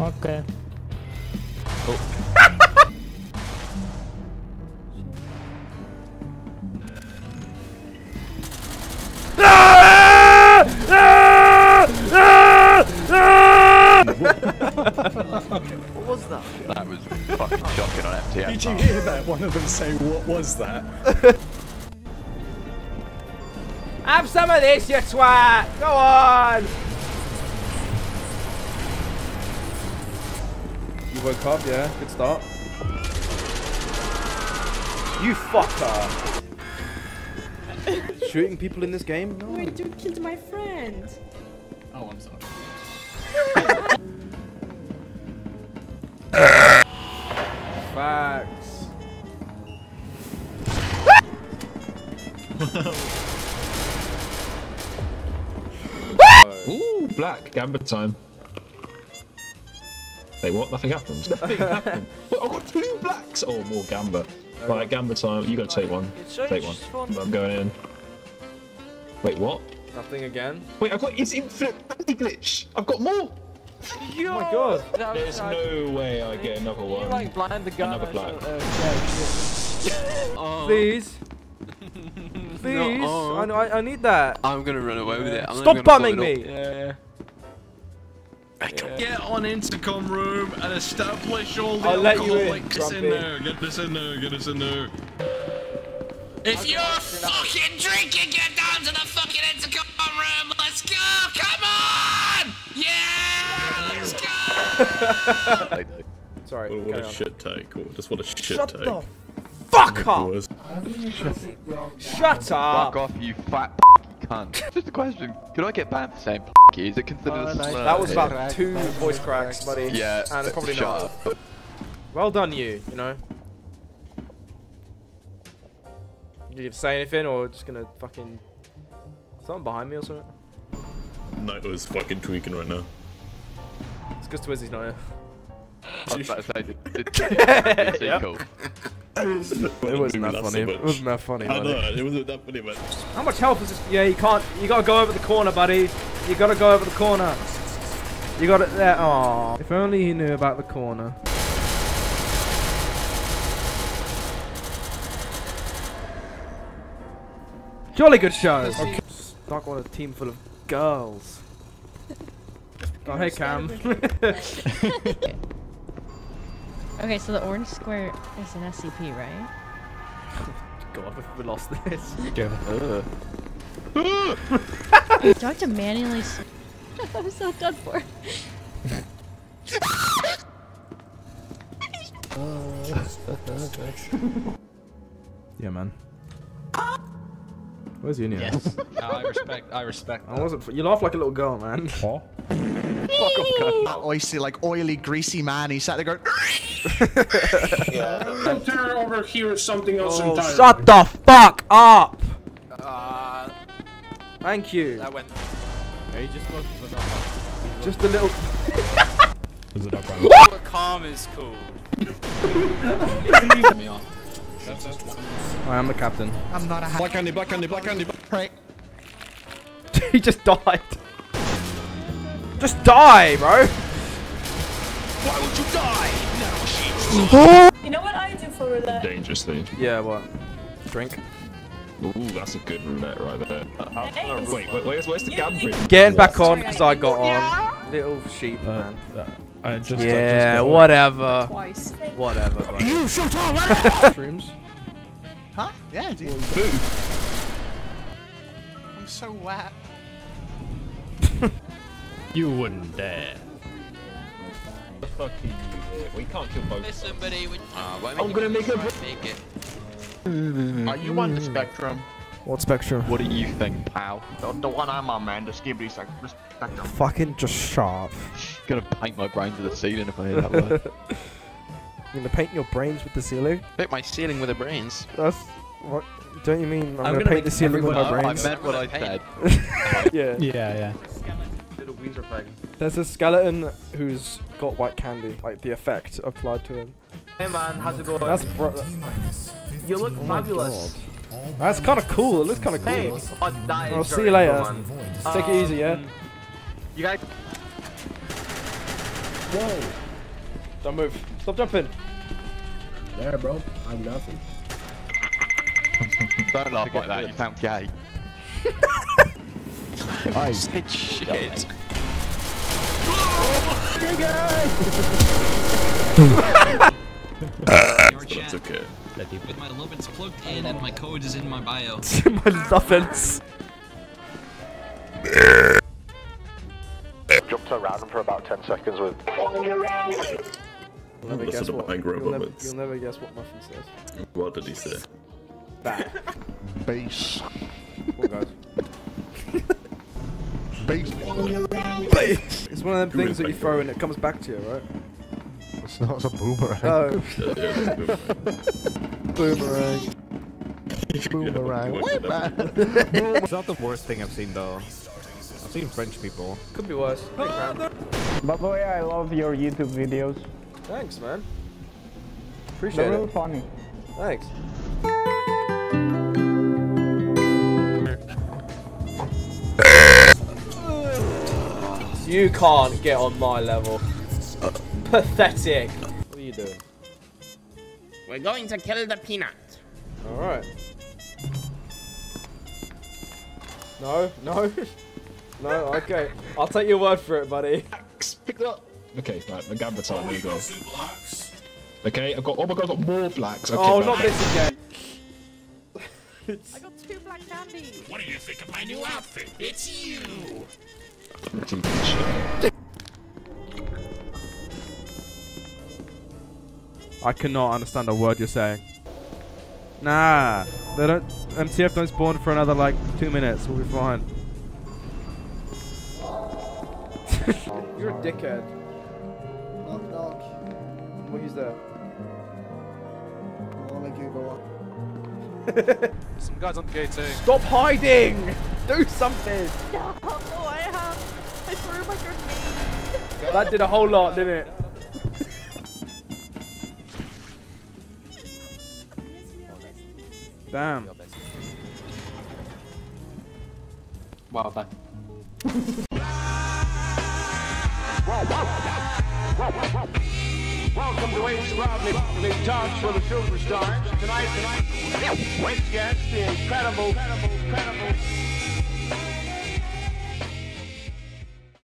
Okay. Oh. What was that? That was fucking shocking on FTX. Did you hear that? One of them say, "What was that?" Have some of this, you twat! Go on! You woke up, yeah? Good start. You fucker! Shooting people in this game? No. Wait, you killed my friend. Oh, I'm sorry. Facts. Ooh, black. Gambit time. Wait, what? Nothing happened. Nothing happened. I've got two blacks. Oh, more gamba. Oh, right, gamba time. You gotta take one. Take one. I'm going in. Wait, what? Nothing again. Wait, I've got it's infinite ability glitch. I've got more. Oh my god. There's no way I get another one. You like blind the guy. Another black. Uh, oh. Please. Please. No, I, I, I need that. I'm gonna run away with it. I'm Stop even bumming follow it me. Up. Get on intercom room and establish all the I'll let you in, alcoholics in, there. Get this in there. Get us in there. If you're fucking drinking, get down to the fucking intercom room. Let's go. Come on. Yeah. Let's go. Sorry. what carry a on. shit take. What- Just what a shit Shut take. the fuck up! Was. Shut Fuck off, you fat cunt. Just a question. Could I get banned for saying Is it considered uh, a slur? That was here? about two voice cracks, buddy. Yeah. And uh, probably shut not. up. Well done, you. You know. Did you say anything, or just gonna fucking something behind me or something? Night was fucking tweaking right now. It's because Twizzy's not here. I was about to say, did, did, did the Yep. Sequel. It wasn't that funny. It wasn't that funny, I know, buddy. it wasn't that funny, but How much health is this? Yeah, you can't. You gotta go over the corner, buddy. You gotta go over the corner. You got it there. Aw. If only he knew about the corner. Jolly good show. Stuck on a team full of girls. Oh, hey Cam. Okay, so the orange square is an SCP, right? God, we lost this. Do I have to manually? s- I'm so done for. Yeah, man. Where's Union? Yes. I respect. I respect. I wasn't. You laugh like a little girl, man. What? That icy, like oily, greasy man. He sat there going. turn over here is something else Oh, shut the fuck up! Uh, Thank you. that went. Just a little. Is it up right? What calm is cool. I am the captain. I'm not a hack. Black candy, black candy, black candy. Right. he just died. Just die, bro. Why would you die no you know what I do for roulette? Dangerous thing. Yeah, what? Drink. Ooh, that's a good roulette right there. Wait, wait, where's, where's the gambit? Getting back on because I got on. Little sheep, uh, man. Uh, I just, Yeah, whatever. Twice. Whatever. bro. You shoot all Shrooms. Huh? Yeah, dude. I'm so wet. You wouldn't dare. the fuck are you here? We can't kill both. Somebody would. Uh, I'm gonna make a. make it. Are you on the spectrum? What spectrum? What do you think, pal? The, the one I'm on, man. The skibidi sec- spectrum. Fucking just sharp. gonna paint my brain to the ceiling if I hear that word. You're gonna paint your brains with the ceiling? Paint my ceiling with the brains. That's what? Don't you mean I'm, gonna, gonna paint the ceiling with my everyone- I meant what I said. yeah. Yeah, yeah. Little Weezer fag. There's a skeleton who's got white candy, like the effect applied to him. Hey man, how's it going? That's bro. you look Oh my god. That's kind of cool. It looks kind of cool. Hey, oh, that I'll see you later. man. Take it Um, easy, yeah. You guys. Whoa! Don't move. Stop jumping. There, bro. I'm nothing. Don't laugh like that, you sound gay. I Shit. Your chat. That's okay. With my Lobits plugged in and my code is in my bio. My offense. Jumped around for about 10 seconds with. You'll never guess what. You'll never, you'll never guess what Muffin says. What did he say? Bat. Base. Cool, guys. Base. It's one of them things that you throw and it comes back to you, right? It's not a boomerang. Oh, Yeah, yeah, it's boomerang. Boomerang. Work Way it back. It's not the worst thing I've seen though. I've seen French people. Could be worse. Big man. But boy, I love your YouTube videos. Thanks, man. Appreciate They're it. real funny. Thanks. You can't get on my level. Pathetic. What are you doing? We're going to kill the peanut. Alright. No, no. no, okay. I'll take your word for it, buddy. Pick it up. Okay, right, the gamba time, there you go. Okay, I've got, oh my god, I've got more blacks. Okay, oh, right. not this again. I got two black candy. What do you think of my new outfit? It's you! Shit. I cannot understand a word you're saying. Nah, they don't. MTF don't spawn for another like two minutes. We'll be fine. you're a dickhead. Knock, knock. What is that? Only Google Some guys on the gate saying, Stop hiding! Do something! No, I have. I threw my grenade. That did a whole lot, didn't it? Damn. Well done. Welcome to Ace Rodney, big touch for the superstars. Tonight, tonight, great guest, the incredible, incredible, incredible